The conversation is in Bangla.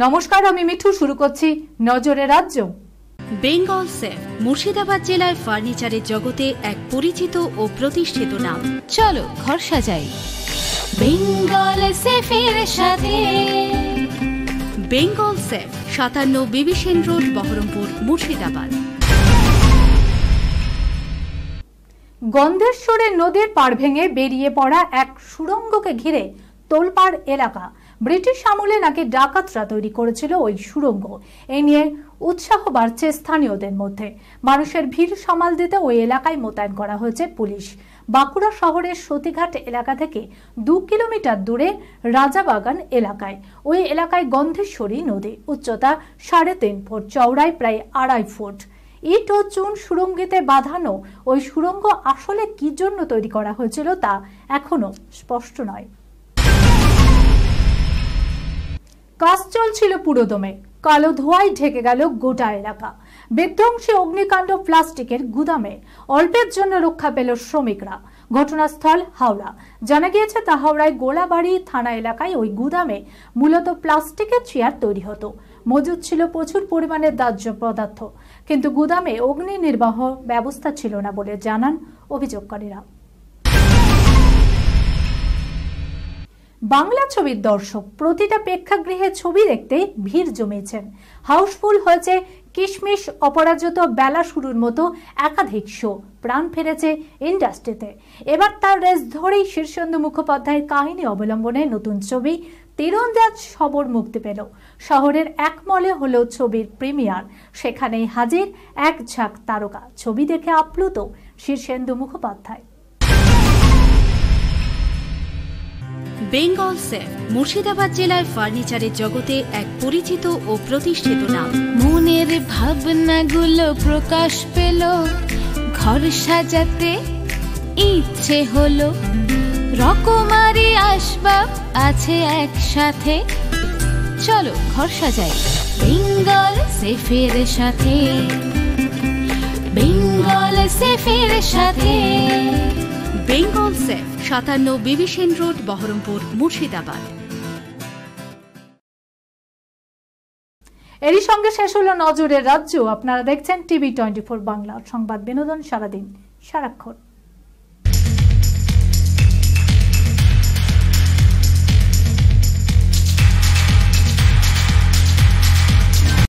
নমস্কার আমি মিঠু। শুরু করছি নজরে রাজ্য। বেঙ্গল সেফ মুর্শিদাবাদ জেলার ফার্নিচারের জগতে এক পরিচিত ও প্রতিষ্ঠিত নাম। চলো ঘর সাজাই। বেঙ্গল সেফের সাথে। বেঙ্গল সেফ সাতান্ন বিবিসেন রোড বহরমপুর মুর্শিদাবাদ। গন্ধেশ্বরে নদীর পাড় ভেঙে বেরিয়ে পড়া এক সুড়ঙ্গকে ঘিরে তোলপাড় এলাকা। ব্রিটিশ আমলে নাকি ডাকাতরা তৈরি করেছিল ওই সুড়ঙ্গ। এই নিয়ে উৎসাহ বাড়ছে স্থানীয়দের মধ্যে। মানুষের ভিড় সামাল দিতে ওই এলাকায় মোতায়েন করা হয়েছে পুলিশ। বাঁকুড়া শহরের সতীঘাট এলাকা থেকে দু কিলোমিটার দূরে রাজাবাগান এলাকায়। ওই এলাকায় গন্ধেশ্বরী নদী, উচ্চতা সাড়ে তিন ফুট, চওড়ায় প্রায় আড়াই ফুট। ইট ও চুন সুড়ঙ্গিতে বাঁধানো ওই সুড়ঙ্গ আসলে কি জন্য তৈরি করা হয়েছিল তা এখনও স্পষ্ট নয়। কাজ চলছিল পুরোদমে। কালো ধোঁয়ায় ঢেকে গেল গোটা এলাকা। বিধ্বংসী অগ্নিকাণ্ড প্লাস্টিকের গুদামে। অল্পের জন্য রক্ষা পেল শ্রমিকরা। ঘটনাস্থল হাওড়া। জানা গিয়েছে, তা হাওড়ায় গোলাবাড়ি থানা এলাকায় ওই গুদামে মূলত প্লাস্টিকের চেয়ার তৈরি হতো। মজুদ ছিল প্রচুর পরিমাণে দাহ্য পদার্থ। কিন্তু গুদামে অগ্নি নির্বাহ ব্যবস্থা ছিল না বলে জানান অভিযোগকারীরা। বাংলা ছবির দর্শক প্রতিটা প্রেক্ষাগৃহে ছবি দেখতে ভিড় জমেছেন। হাউসফুল হয়েছে কিশমিশ অপরাজিত বেলা শুরুর মতো একাধিক শো। প্রাণ ফেরেছে ইন্ডাস্ট্রিতে। এবার তার রেস ধরেই শীর্ষেন্দু মুখোপাধ্যায়ের কাহিনী অবলম্বনে নতুন ছবি তীরন্দাজ খবর মুক্তি পেল। শহরের এক মলে হলো ছবির প্রিমিয়ার। সেখানেই হাজির এক ঝাঁক তারকা। ছবি দেখে আপ্লুত শীর্ষেন্দু মুখোপাধ্যায়। বেঙ্গল সেফ, মুর্শিদাবাদ জেলার ফার্নিচারের জগতে এক পরিচিত ও প্রতিষ্ঠিত নাম। মনের ভাবনাগুলো প্রকাশ পেল, ঘর সাজাতে ইচ্ছে হলো। রকমারি আসবাব আছে একসাথে, চলো ঘর সাজাই। বেঙ্গল সেফের সাথে, বেঙ্গল সেফের সাথে। বেঙ্গল সেফ, সাতান্ন বিবিসেন রোড, বহরমপুর, মুর্শিদাবাদ। এরই সঙ্গে শেষ হলো নজরের রাজ্য। আপনারা দেখছেন টিভি টোয়েন্টি ফোর বাংলা। সংবাদ বিনোদন সারাদিন সারাক্ষণ।